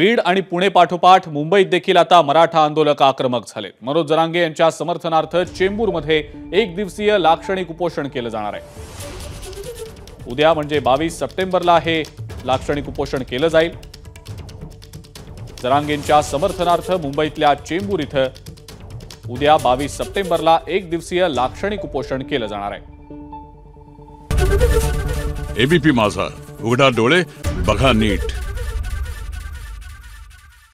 बीड आणि पुणे पाठोपाठ मुंबईत देखील आता मराठा आंदोलक आक्रमक झाले. मनोज जरांगे यांच्या समर्थनार्थ चेंबूरमध्ये एक दिवसीय लाक्षणिक उपोषण केलं जाणार आहे. उद्या म्हणजे बावीस सप्टेंबरला हे लाक्षणिक उपोषण केलं जाईल. जरांगेंच्या समर्थनार्थ मुंबईतल्या चेंबूर इथं उद्या बावीस सप्टेंबरला एक दिवसीय लाक्षणिक उपोषण केलं जाणार आहे. एबीपी माझा. उघडा डोळे बघा नीट.